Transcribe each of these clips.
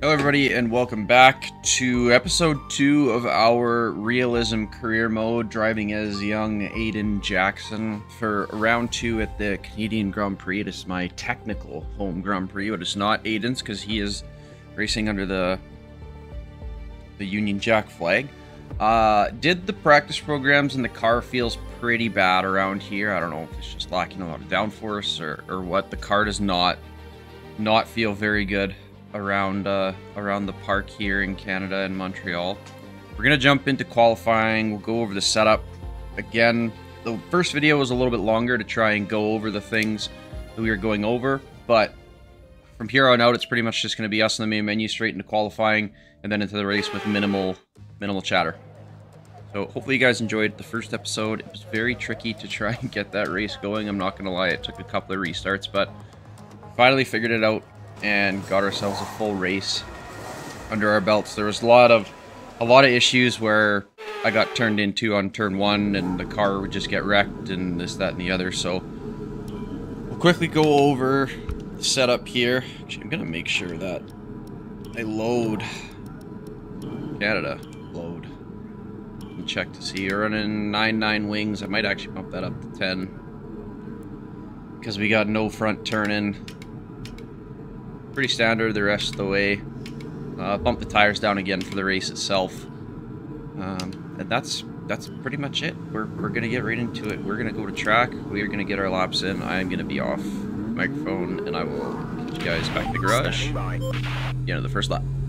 Hello, everybody, and welcome back to episode two of our realism career mode, driving as young Aiden Jackson for round two at the Canadian Grand Prix. It is my technical home Grand Prix, but it's not Aiden's because he is racing under the the Union Jack flag. Uh, did the practice programs and the car feels pretty bad around here. I don't know if it's just lacking a lot of downforce or, or what. The car does not not feel very good around uh, around the park here in Canada and Montreal. We're gonna jump into qualifying. We'll go over the setup again. The first video was a little bit longer to try and go over the things that we were going over, but from here on out, it's pretty much just to be us in the main menu, straight into qualifying, and then into the race with minimal minimal chatter. So hopefully you guys enjoyed the first episode. It was very tricky to try and get that race going. I'm not to lie, it took a couple of restarts, but finally figured it out and got ourselves a full race under our belts. There was a lot of a lot of issues where I got turned into on turn one and the car would just get wrecked and this, that, and the other. So we'll quickly go over the setup here. Actually, I'm gonna make sure that I load Canada load and check to see. We're running nine nine wings. I might actually bump that up to ten because we got no front turning pretty standard the rest of the way. Uh, bump the tires down again for the race itself. Um, and that's that's pretty much it. We're, we're going to get right into it. We're going to go to track. We are going to get our laps in. I am going to be off microphone, and I will catch you guys back in the garage. You know, the first lap. lap,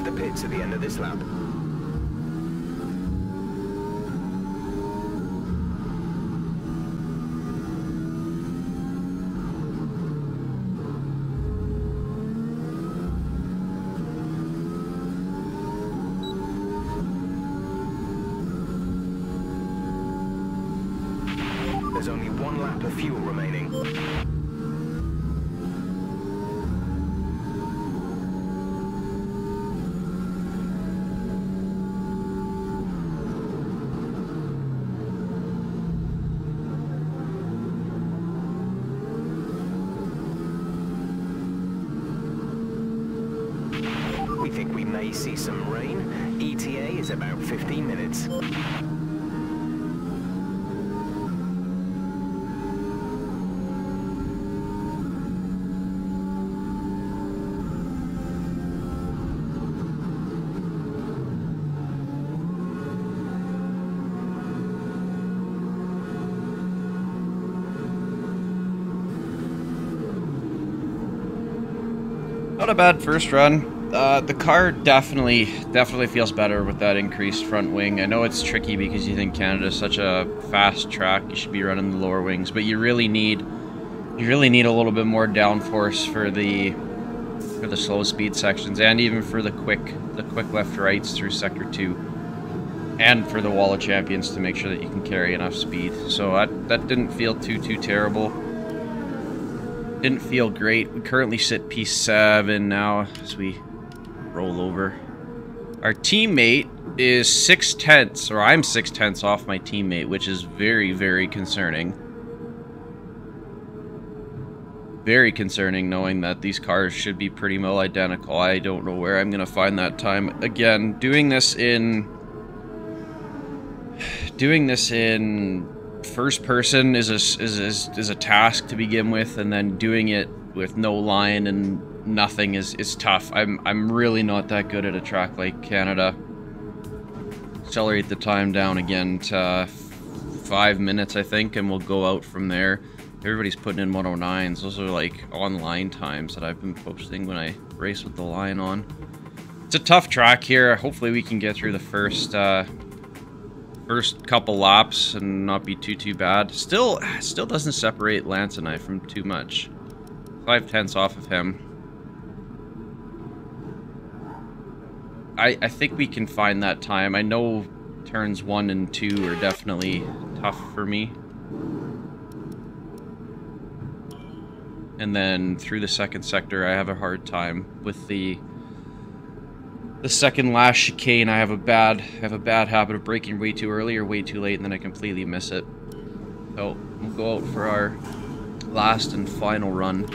into the pits at the end of this lap. A bad first run. Uh, the car definitely, definitely feels better with that increased front wing. I know it's tricky because you think Canada's such a fast track. You should be running the lower wings, but you really need, you really need a little bit more downforce for the, for the slow speed sections, and even for the quick, the quick left rights through sector two, and for the wall of champions to make sure that you can carry enough speed. So that that didn't feel too too terrible didn't feel great. We currently sit P7 now as we roll over. Our teammate is six tenths, or I'm six tenths off my teammate, which is very, very concerning. Very concerning knowing that these cars should be pretty well identical. I don't know where I'm going to find that time. Again, doing this in... Doing this in first person is a, is, is, is a task to begin with, and then doing it with no line and nothing is, is tough. I'm, I'm really not that good at a track like Canada. Accelerate the time down again to five minutes, I think, and we'll go out from there. Everybody's putting in 109s. Those are like online times that I've been posting when I race with the line on. It's a tough track here. Hopefully we can get through the first uh, first couple laps and not be too too bad. Still, still doesn't separate Lance and I from too much. Five tenths off of him. I I think we can find that time. I know turns one and two are definitely tough for me. And then through the second sector, I have a hard time with the the second last chicane, I have a bad I have a bad habit of braking way too early or way too late, and then I completely miss it. So we'll go out for our last and final run,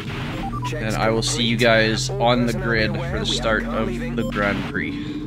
and I will see you guys on the grid for the start of the Grand Prix.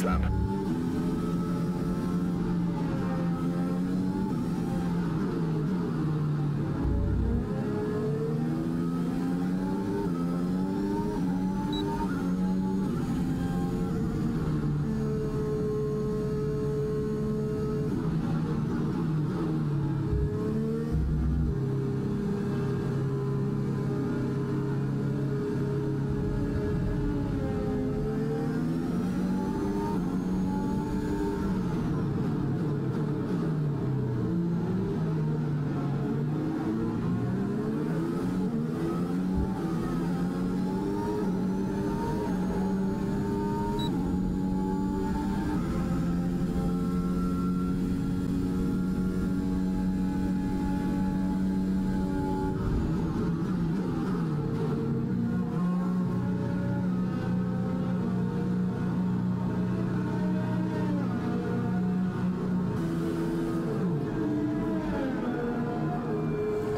In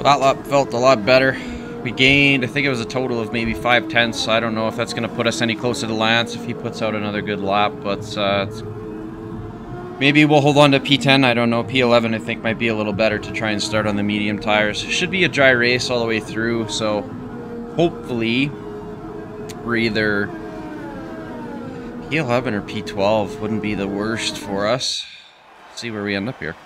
That lap felt a lot better. We gained, I think it was a total of maybe five tenths. I don't know if that's going to put us any closer to Lance if he puts out another good lap, but uh, maybe we'll hold on to P10. I don't know. P11 I think might be a little better to try and start on the medium tires. Should be a dry race all the way through, so hopefully we're either P11 or P12 wouldn't be the worst for us. Let's see where we end up here.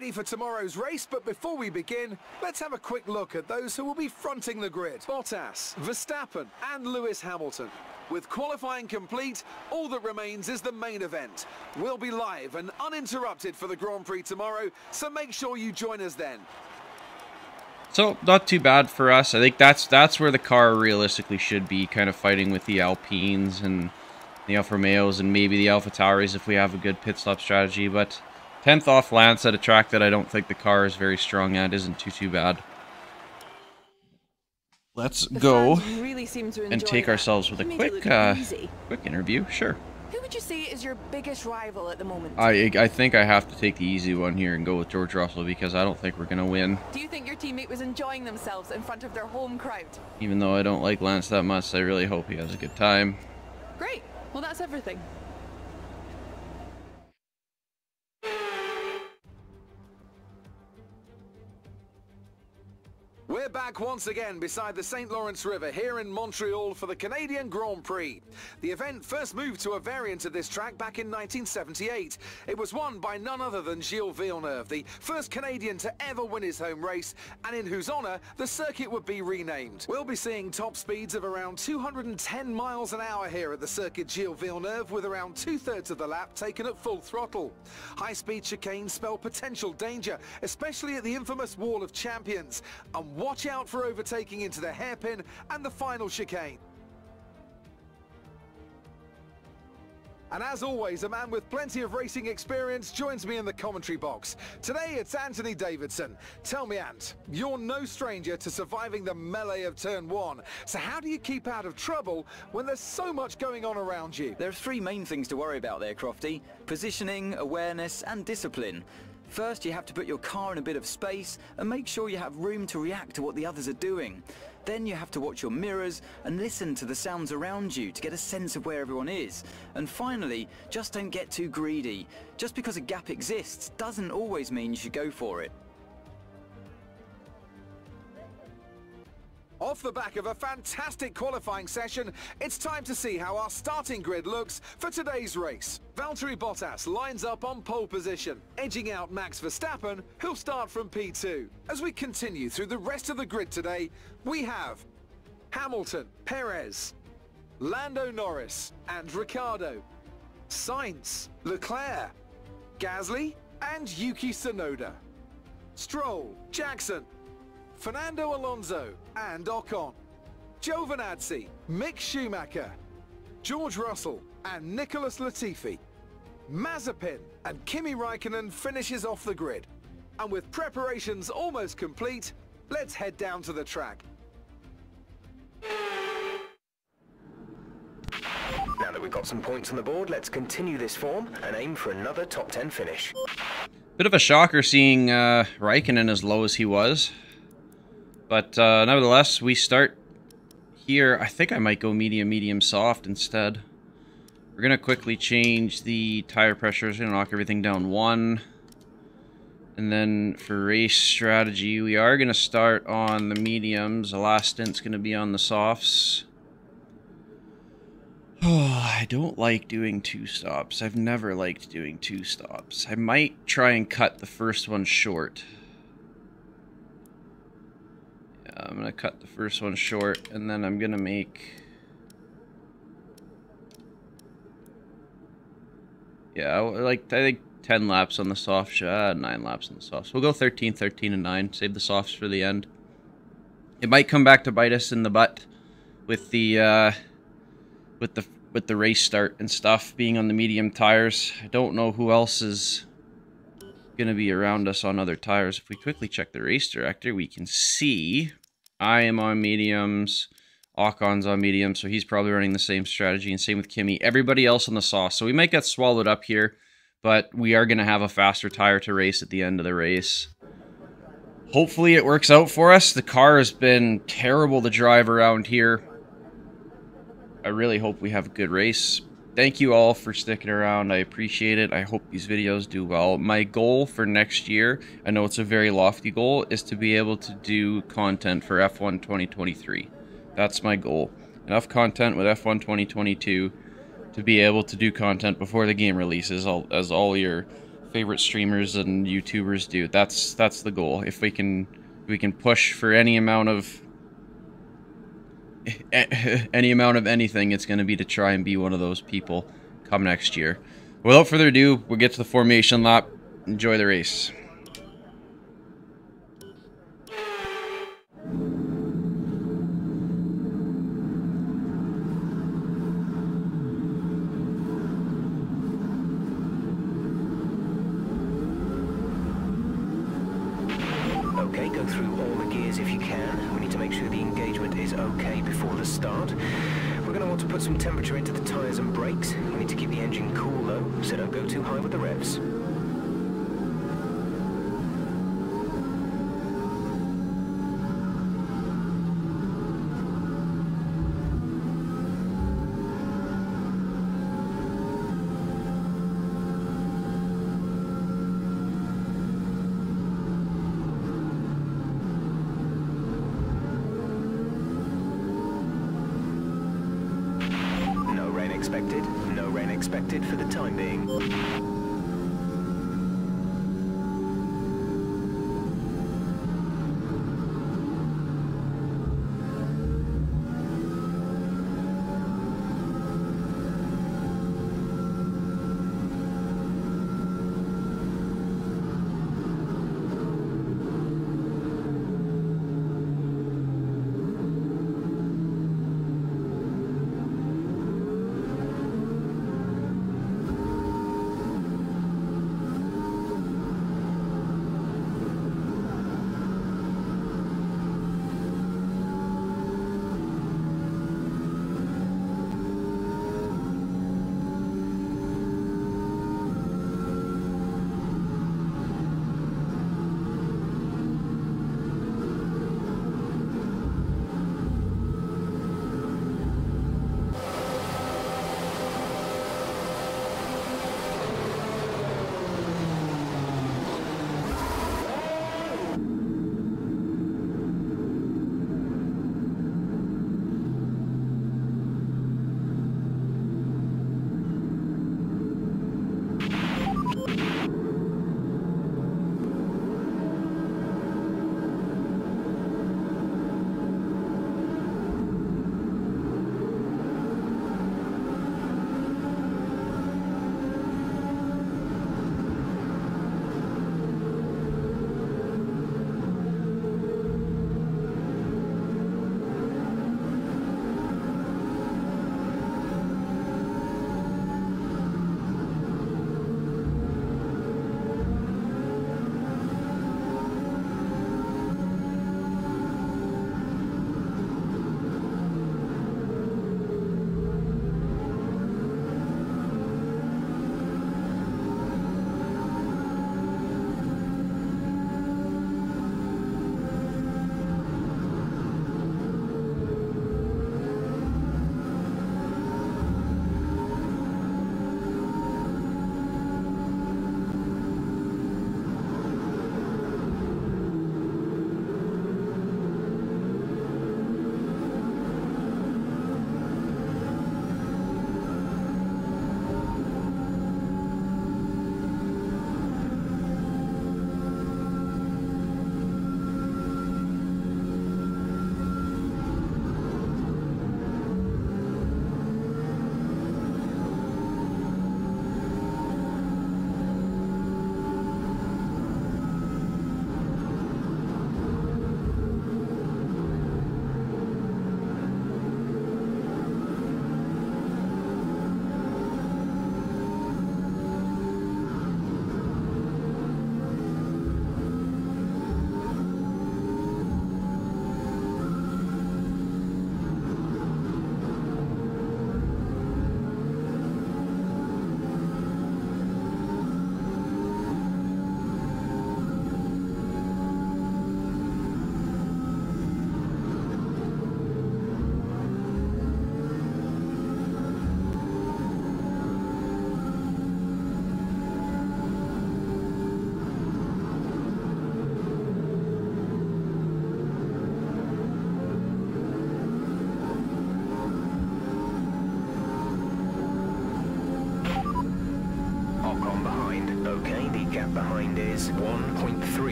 Ready for tomorrow's race, but before we begin, let's have a quick look at those who will be fronting the grid. Bottas, Verstappen and Lewis Hamilton. With qualifying complete, all that remains is the main event. We'll be live and uninterrupted for the Grand Prix tomorrow, so make sure you join us then. So not too bad for us. I think that's that's where the car realistically should be, kind of fighting with the Alpines and the Alfa Romeos and maybe the Alpha Tauris if we have a good pit stop strategy. But 10th off Lance at a track that I don't think the car is very strong at isn't too, too bad. Let's The go really seem to and take that. ourselves with a You made quick, uh, quick interview. Sure. Who would you say is your biggest rival at the moment? I I think I have to take the easy one here and go with George Russell because I don't think we're gonna win. Do you think your teammate was enjoying themselves in front of their home crowd? Even though I don't like Lance that much, I really hope he has a good time. Great. Well, that's everything. We're back once again beside the St. Lawrence River here in Montreal for the Canadian Grand Prix. The event first moved to a variant of this track back in 1978. It was won by none other than Gilles Villeneuve, the first Canadian to ever win his home race, and in whose honour the circuit would be renamed. We'll be seeing top speeds of around 210 miles an hour here at the circuit Gilles Villeneuve, with around two-thirds of the lap taken at full throttle. High-speed chicanes spell potential danger, especially at the infamous Wall of Champions. And watch out for overtaking into the hairpin and the final chicane. And as always, a man with plenty of racing experience joins me in the commentary box. Today it's Anthony Davidson. Tell me, Ant, you're no stranger to surviving the melee of turn one. So how do you keep out of trouble when there's so much going on around you? There are three main things to worry about there, Crofty. Positioning, awareness and discipline. First, you have to put your car in a bit of space and make sure you have room to react to what the others are doing. Then you have to watch your mirrors and listen to the sounds around you to get a sense of where everyone is. And finally, just don't get too greedy. Just because a gap exists doesn't always mean you should go for it. Off the back of a fantastic qualifying session, it's time to see how our starting grid looks for today's race. Valtteri Bottas lines up on pole position, edging out Max Verstappen, who'll start from P2. As we continue through the rest of the grid today, we have Hamilton, Perez, Lando Norris and Ricciardo, Sainz, Leclerc, Gasly and Yuki Tsunoda, Stroll, Jackson, Fernando Alonso and Ocon, Giovinazzi, Mick Schumacher, George Russell and Nicholas Latifi, Mazepin and Kimi Raikkonen finishes off the grid. And with preparations almost complete, let's head down to the track. Now that we've got some points on the board, let's continue this form and aim for another top 10 finish. Bit of a shocker seeing uh, Raikkonen as low as he was. But uh, nevertheless, we start here. I think I might go medium, medium, soft instead. We're going to quickly change the tire pressures. To knock everything down one. And then for race strategy, we are going to start on the mediums. The last stint's going to be on the softs. Oh, I don't like doing two stops. I've never liked doing two stops. I might try and cut the first one short. I'm going to cut the first one short, and then I'm going to make... Yeah, like, I think 10 laps on the soft, uh, 9 laps on the softs. We'll go 13, 13, and 9. Save the softs for the end. It might come back to bite us in the butt with the, uh, with the with the race start and stuff being on the medium tires. I don't know who else is going to be around us on other tires. If we quickly check the race director, we can see I am on mediums. Ocon's on medium, so he's probably running the same strategy, and same with Kimi. Everybody else on the sauce. So we might get swallowed up here, but we are going to have a faster tire to race at the end of the race. Hopefully it works out for us. The car has been terrible to drive around here. I really hope we have a good race. Thank you all for sticking around. I appreciate it. I hope these videos do well. My goal for next year, I know it's a very lofty goal, is to be able to do content for F1 2023. That's my goal. Enough content with F1 2022 to be able to do content before the game releases, as all your favorite streamers and YouTubers do. That's that's the goal. If we can if we can push for any amount of any amount of anything, it's going to be to try and be one of those people come next year. Without further ado, we'll get to the formation lap. Enjoy the race. the start. We're going to want to put some temperature into the tires and brakes. We need to keep the engine cool, though, so don't go too high with the revs.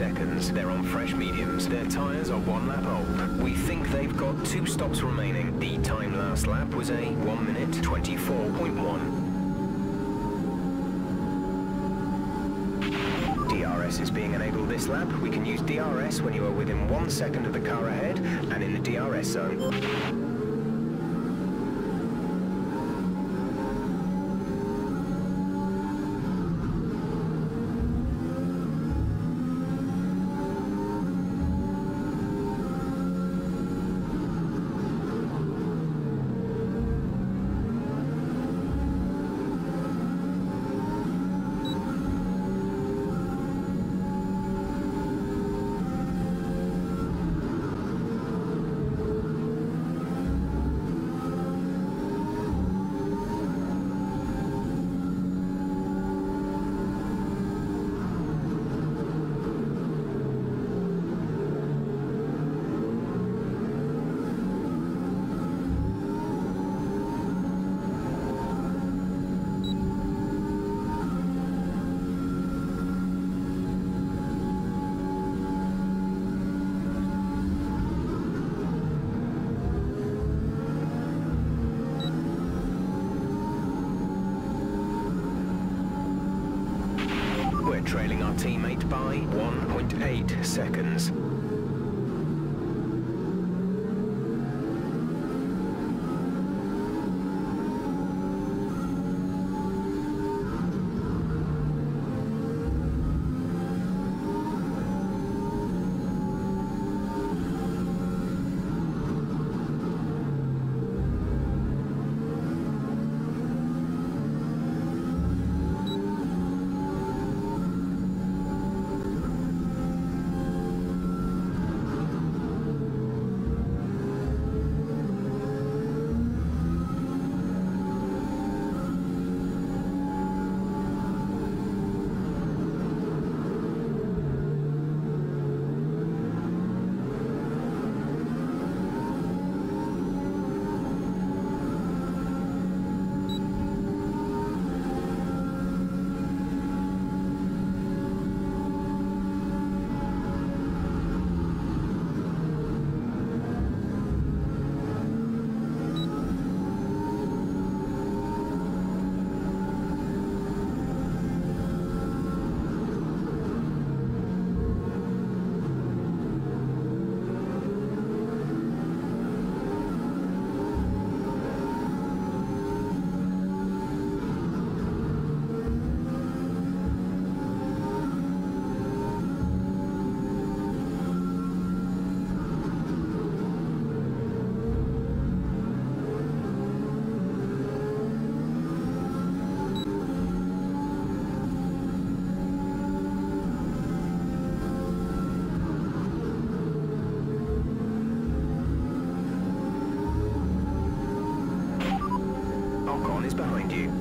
Seconds. They're on fresh mediums. Their tyres are one lap old. We think they've got two stops remaining. The time last lap was a 1 minute 24.1. DRS is being enabled this lap. We can use DRS when you are within one second of the car ahead and in the DRS zone.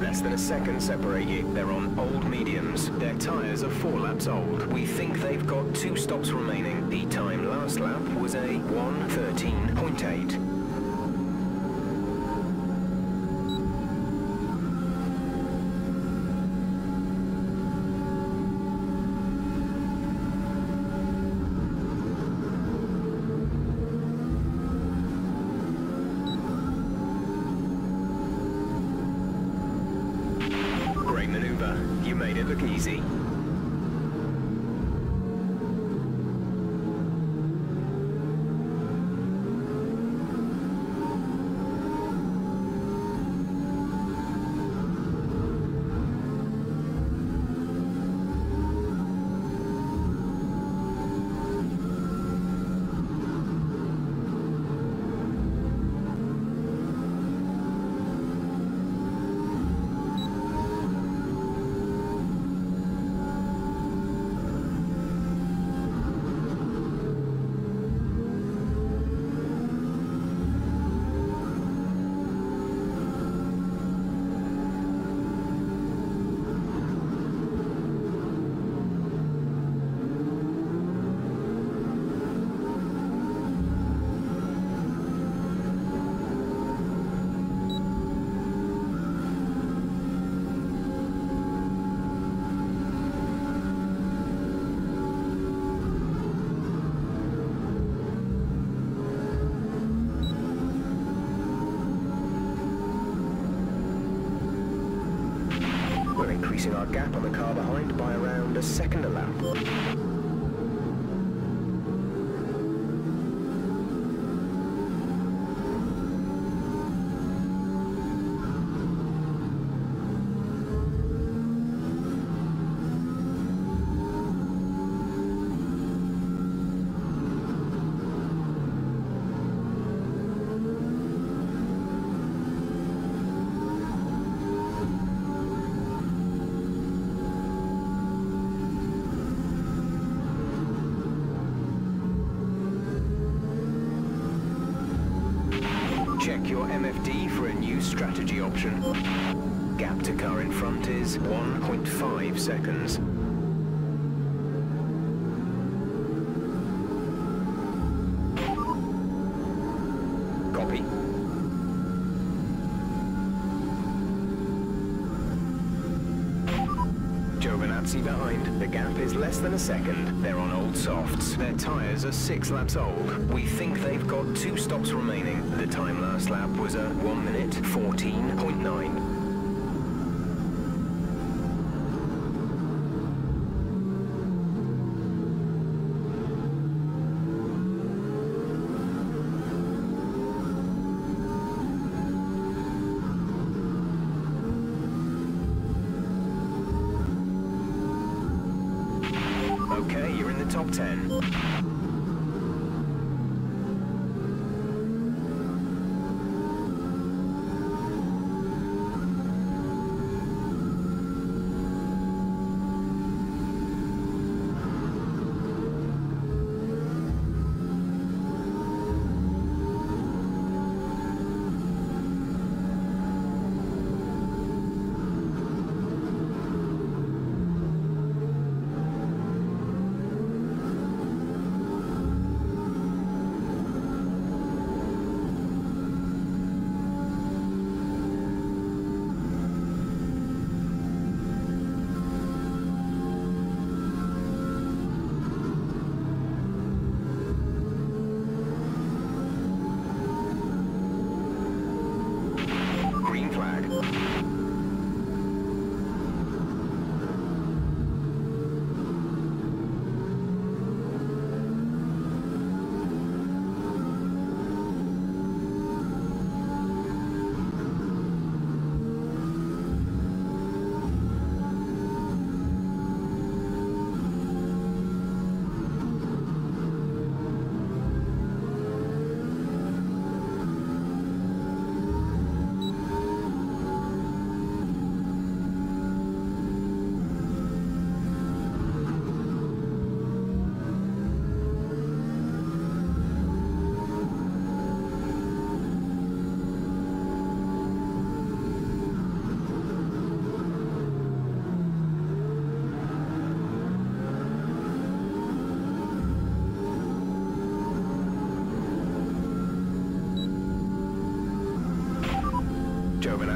Less than a second separate you. They're on old mediums. Their tyres are four laps old. We think they've got two stops remaining. The time last lap was a 113.8. increasing our gap on the car behind by around a second a lap. strategy option. Gap to car in front is 1.5 seconds. Copy. Giovinazzi behind. The gap is less than a second. They're on old softs. Their tyres are six laps old. We think they've got two stops remaining. The time last lap was a 1 minute 14.9.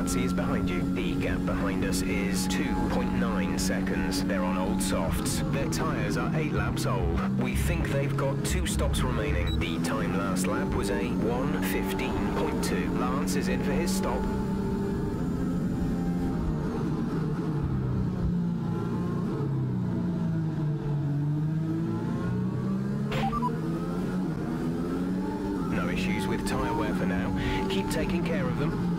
Giovinazzi is behind you. The gap behind us is 2.9 seconds. They're on old softs. Their tyres are 8 laps old. We think they've got two stops remaining. The time last lap was a 1.15.2. Lance is in for his stop. No issues with tyre wear for now. Keep taking care of them.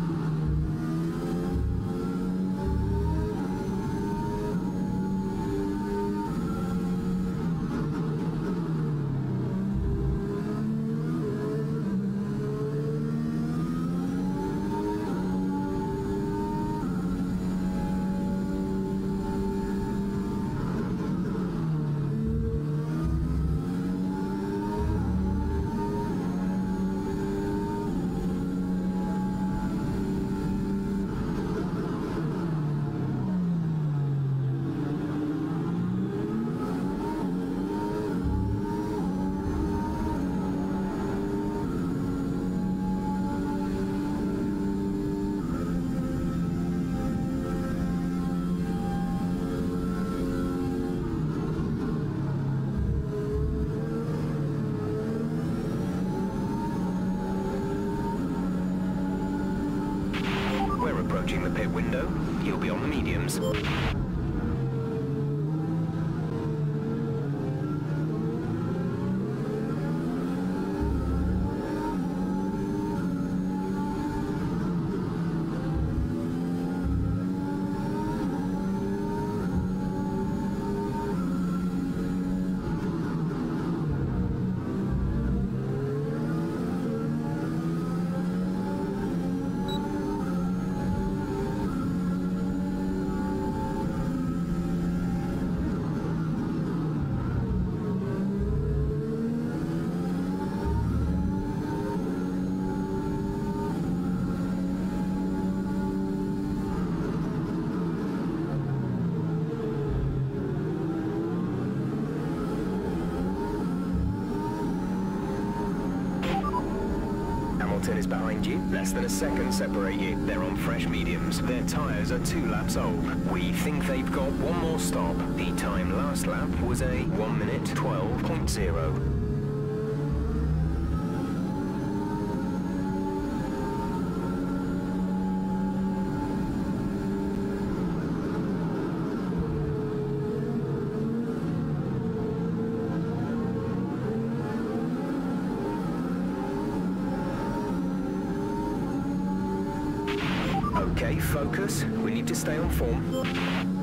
Hamilton is behind you. Less than a second separate you. They're on fresh mediums. Their tyres are two laps old. We think they've got one more stop. The time last lap was a 1 minute 12.0. to stay on form.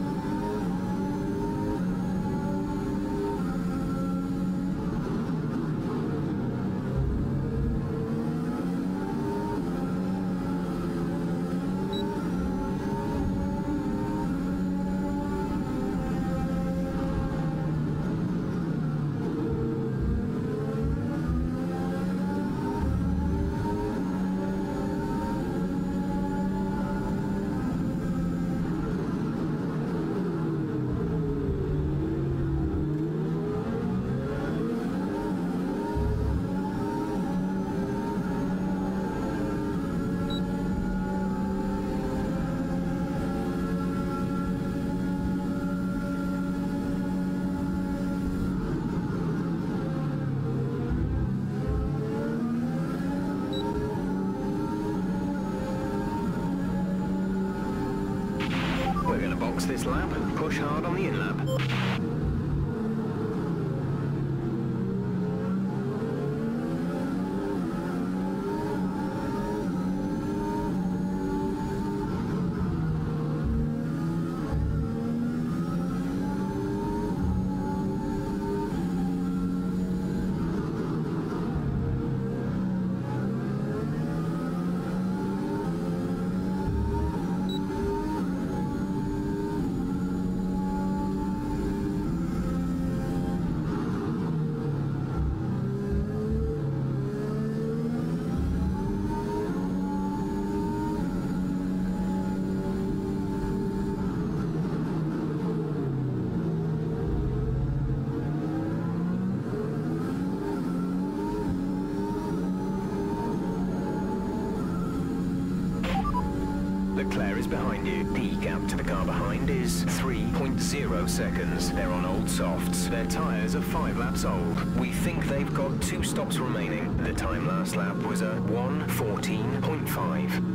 Behind you. The gap to the car behind is 3.0 seconds. They're on old softs. Their tyres are five laps old. We think they've got two stops remaining. The time last lap was a 1.14.5.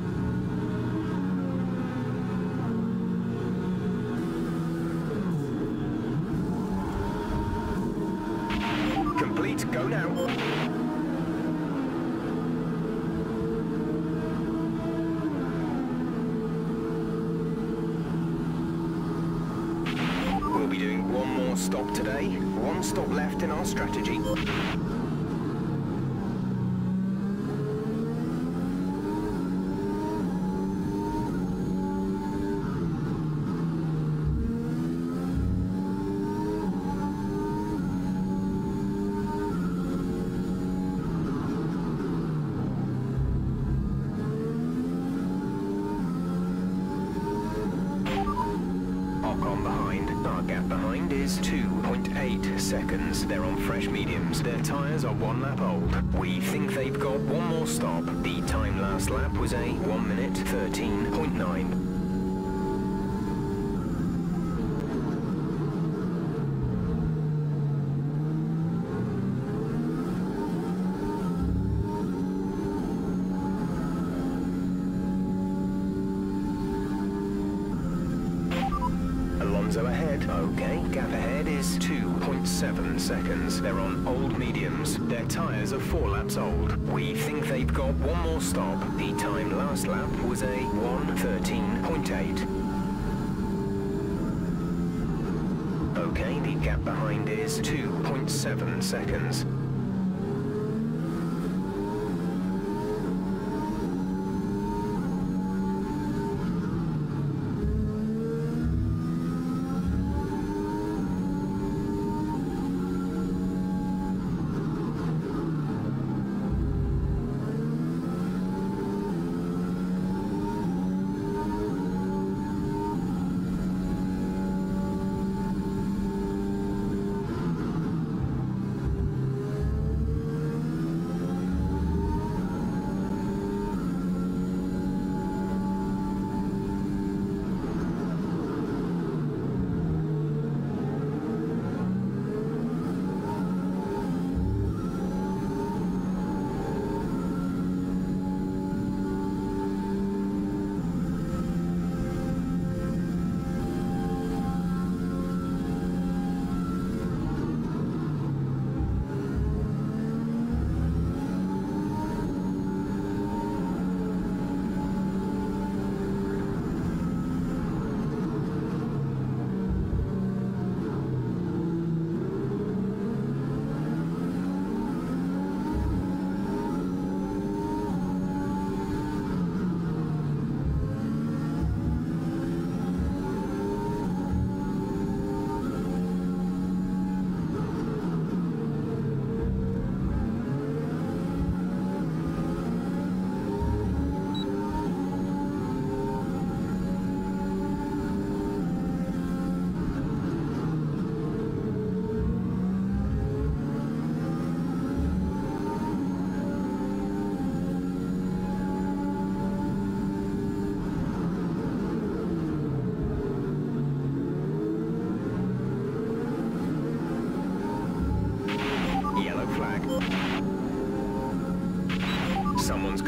lap was a 113.8. Okay, the gap behind is 2.7 seconds.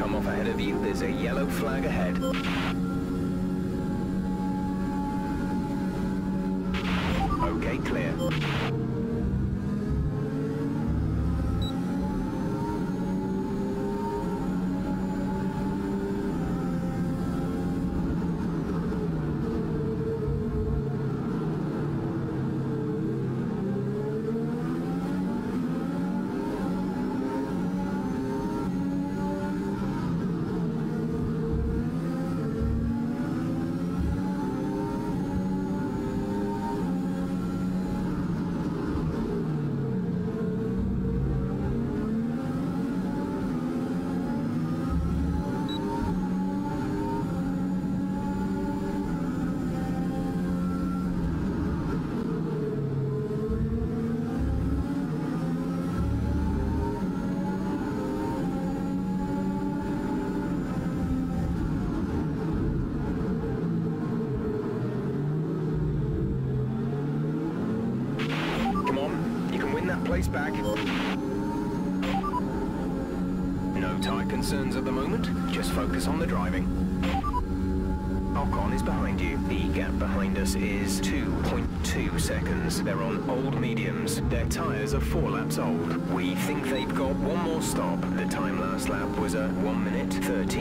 come off ahead of you, there's a yellow flag ahead. Okay, clear. was 1 minute 30.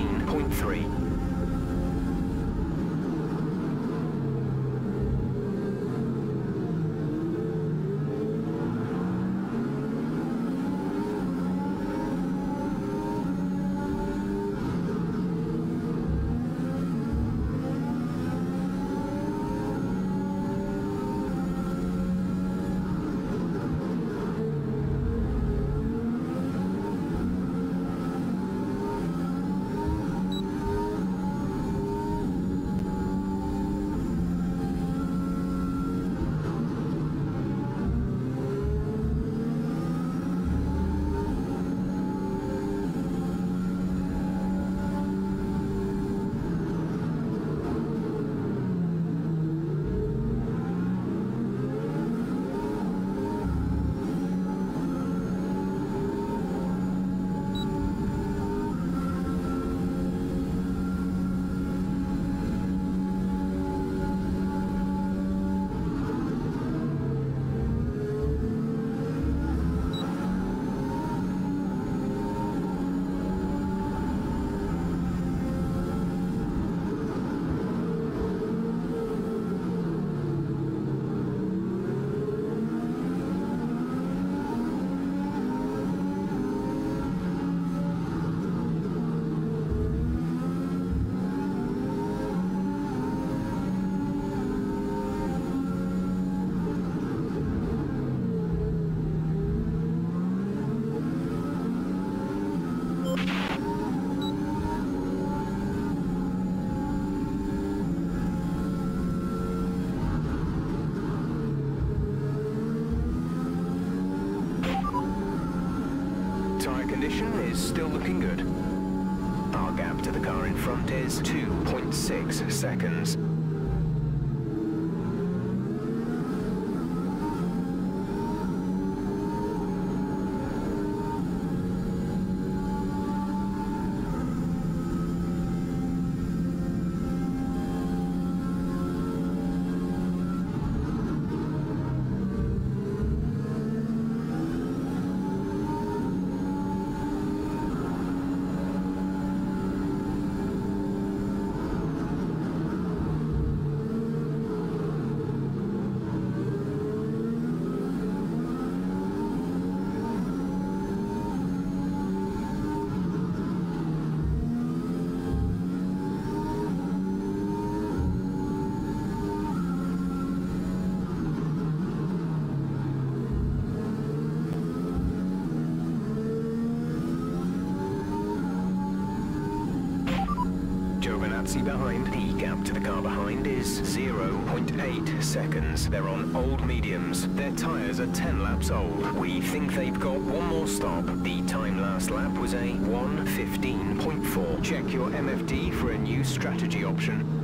Is still looking good. Our gap to the car in front is 2.6 seconds. Behind. The gap to the car behind is 0.8 seconds. They're on old mediums. Their tyres are 10 laps old. We think they've got one more stop. The time last lap was a 1.15.4. Check your MFD for a new strategy option.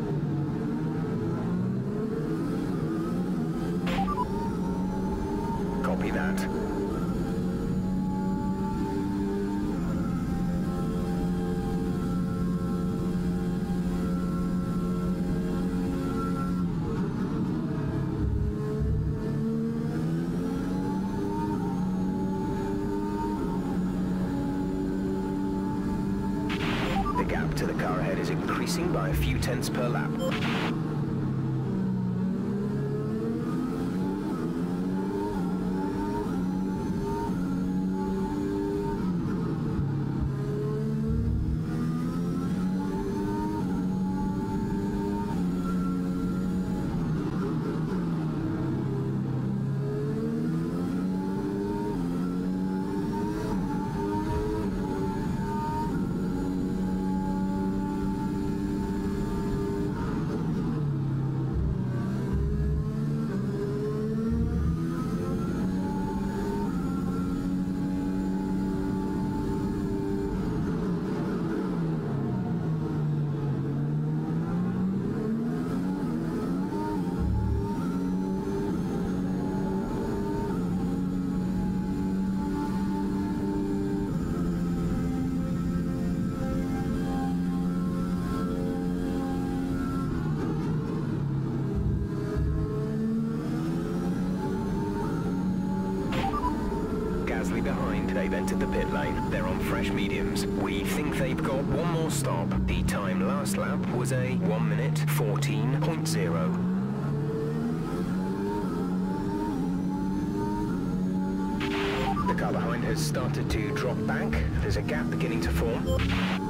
Behind. They've entered the pit lane. They're on fresh mediums. We think they've got one more stop. The time last lap was a 1 minute 14.0. The car behind has started to drop back. There's a gap beginning to form.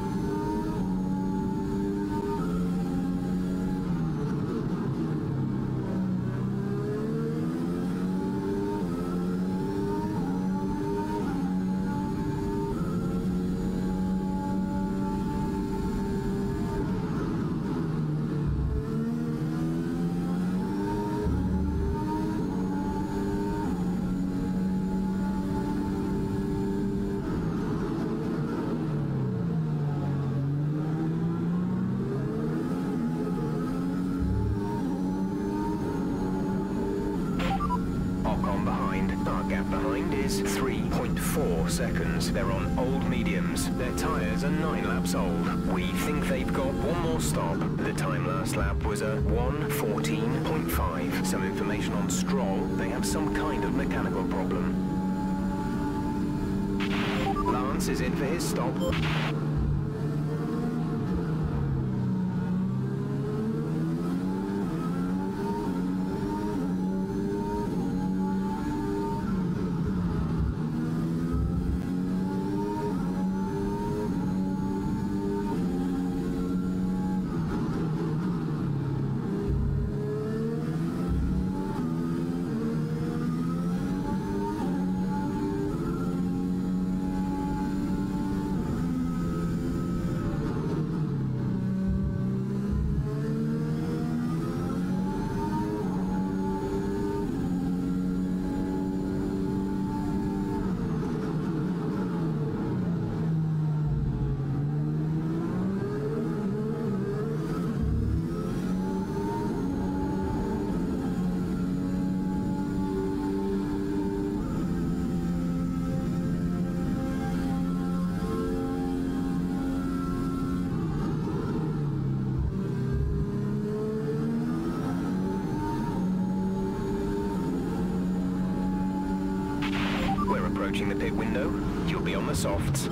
Approaching the pit window, you'll be on the softs.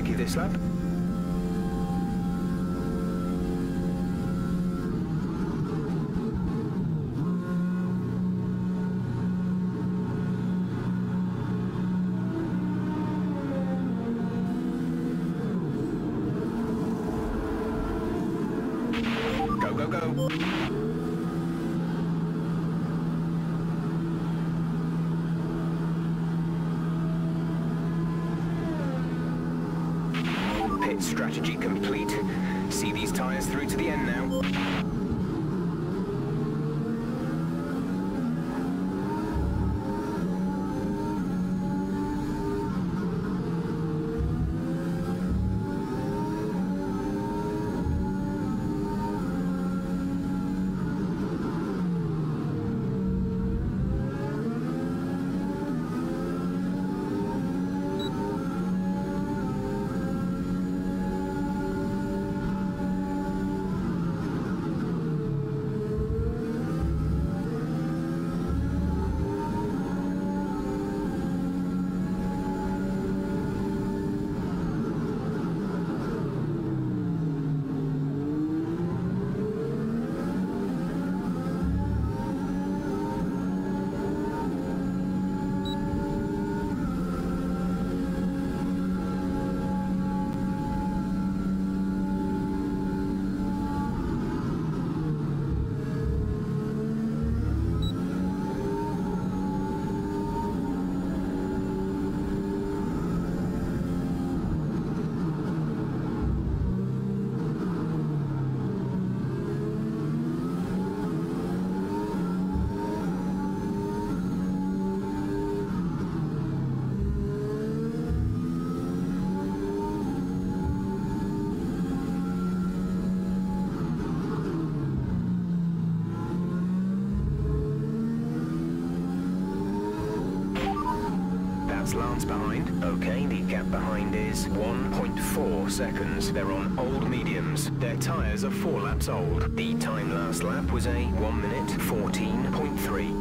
Take you this lap. That's Lance behind. Okay, the gap behind is 1.4 seconds. They're on old mediums. Their tyres are four laps old. The time last lap was a 1 minute 14.3.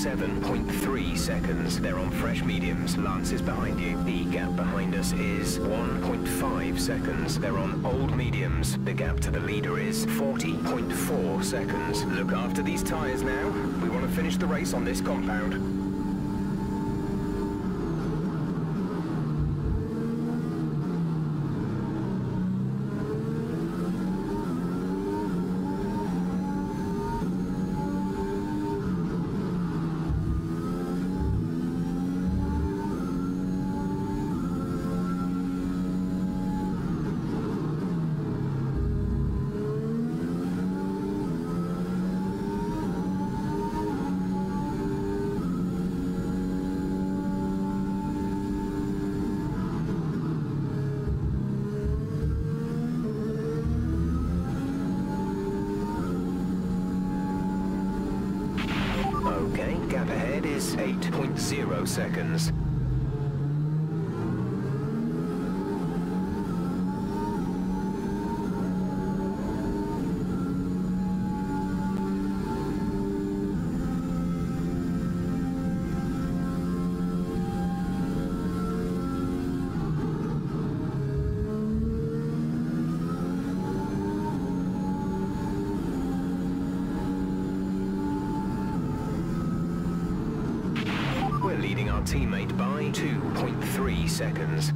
7.3 seconds. They're on fresh mediums. Lance is behind you. The gap behind us is 1.5 seconds. They're on old mediums. The gap to the leader is 40.4 seconds. Look after these tyres now. We want to finish the race on this compound. Teammate by 2.3 seconds.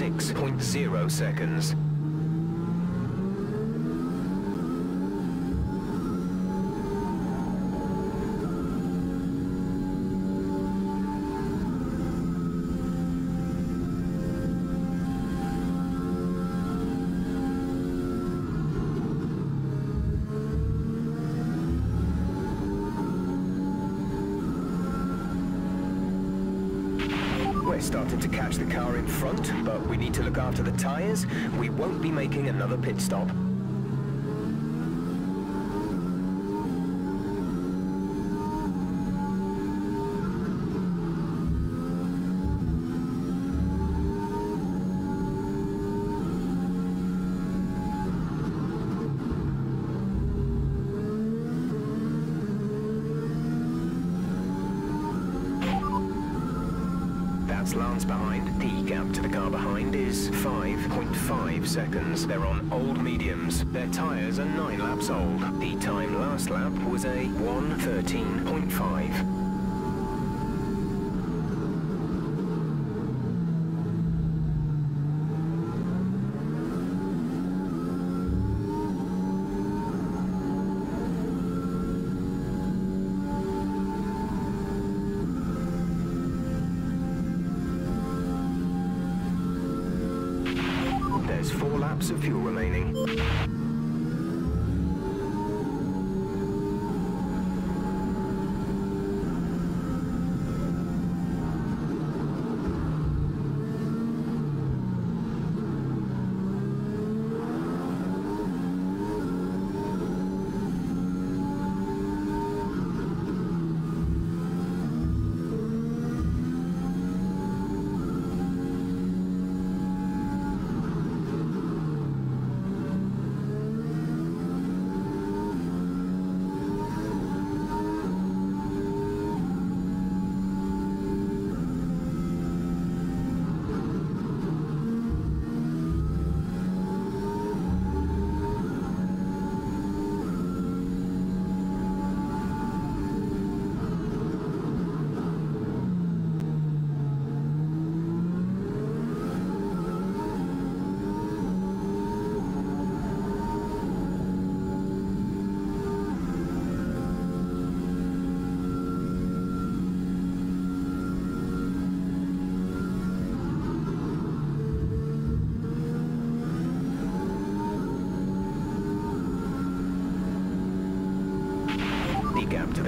6.0 seconds. Stop. That's Lance behind. The gap to the car behind is 5.5 seconds. They're on old mediums. Their tyres are 9 laps old. The time last lap was a 113.5.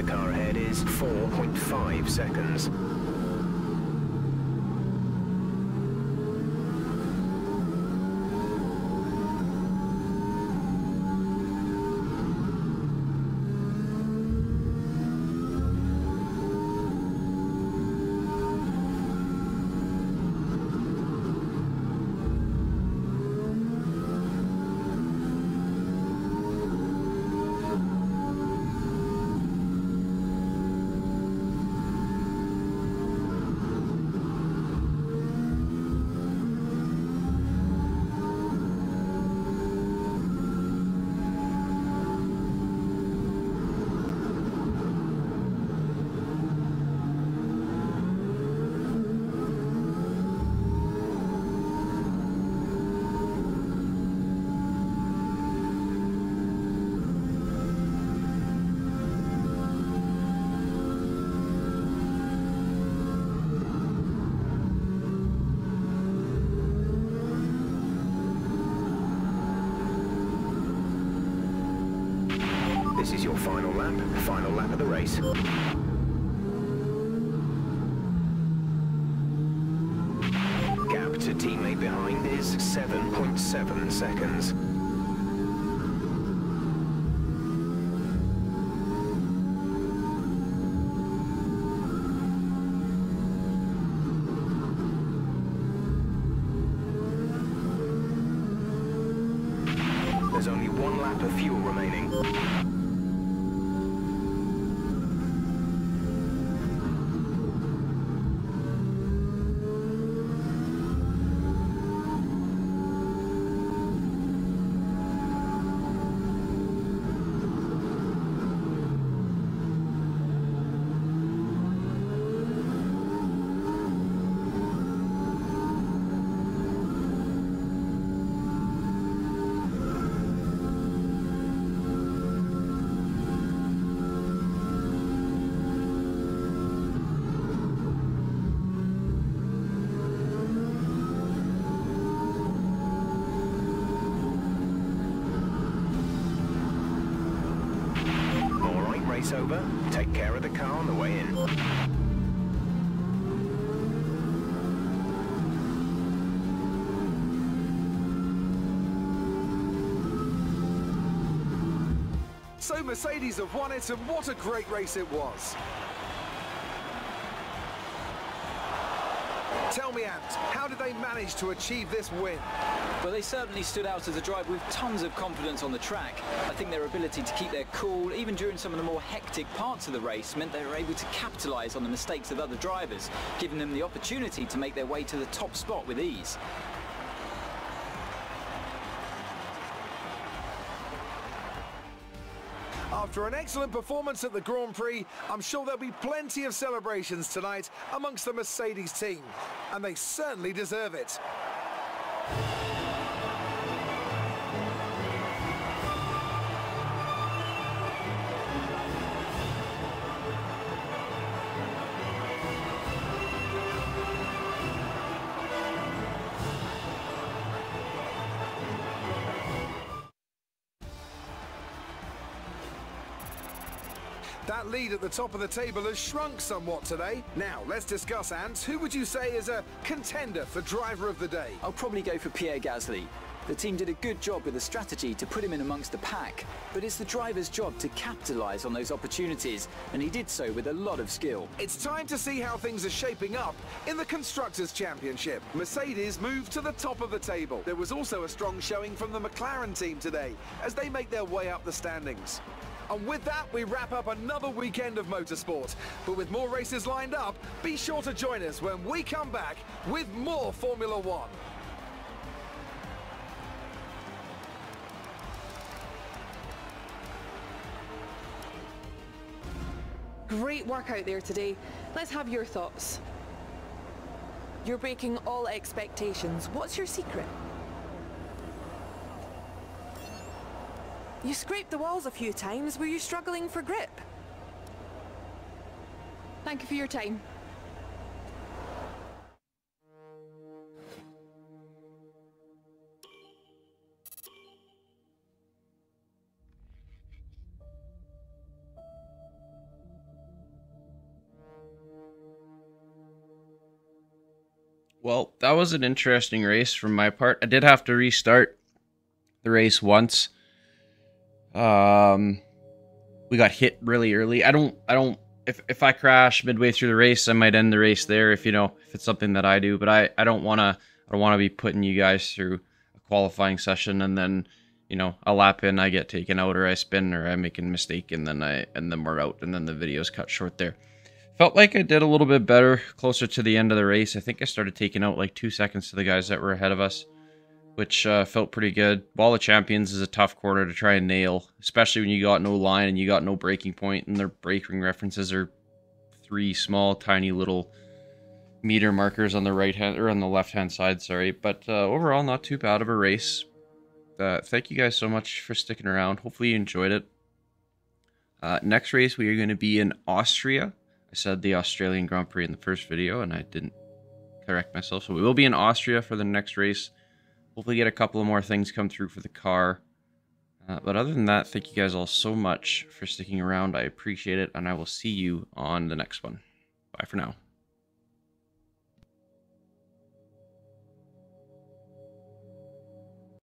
The car ahead is 4.5 seconds. Take care of the car on the way in. So Mercedes have won it, and what a great race it was. Tell me, Ant, how did they manage to achieve this win? Well, they certainly stood out as a drive with tons of confidence on the track. I think their ability to keep their cool, even during some of the more hectic parts of the race, meant they were able to capitalise on the mistakes of other drivers, giving them the opportunity to make their way to the top spot with ease. After an excellent performance at the Grand Prix, I'm sure there'll be plenty of celebrations tonight amongst the Mercedes team. And they certainly deserve it. Lead at the top of the table has shrunk somewhat today. Now, let's discuss, Ants. Who would you say is a contender for driver of the day? I'll probably go for Pierre Gasly. The team did a good job with the strategy to put him in amongst the pack, but it's the driver's job to capitalise on those opportunities, and he did so with a lot of skill. It's time to see how things are shaping up in the Constructors' Championship. Mercedes moved to the top of the table. There was also a strong showing from the McLaren team today as they make their way up the standings. And with that, we wrap up another weekend of motorsport. But with more races lined up, be sure to join us when we come back with more Formula One. Great work out there today. Let's have your thoughts. You're breaking all expectations. What's your secret? You scraped the walls a few times. Were you struggling for grip? Thank you for your time. Well, that was an interesting race from my part. I did have to restart the race once. Um, we got hit really early. I don't, I don't. If if I crash midway through the race, I might end the race there. If you know, if it's something that I do, but I I don't want to. I don't want to be putting you guys through a qualifying session and then you know a lap in I get taken out or I spin or I make a mistake and then I and then we're out and then the video's cut short there. Felt like I did a little bit better closer to the end of the race. I think I started taking out like two seconds to the guys that were ahead of us, which uh, felt pretty good. Wall of Champions is a tough quarter to try and nail, especially when you got no line and you got no braking point, and their braking references are three small, tiny little meter markers on the right hand or on the left hand side. Sorry, but uh, overall, not too bad of a race. Uh, thank you guys so much for sticking around. Hopefully, you enjoyed it. Uh, next race, we are going to be in Austria. I said the Australian Grand Prix in the first video, and I didn't correct myself. So we will be in Austria for the next race. Hopefully, get a couple of more things come through for the car. Uh, but other than that, thank you guys all so much for sticking around. I appreciate it, and I will see you on the next one. Bye for now.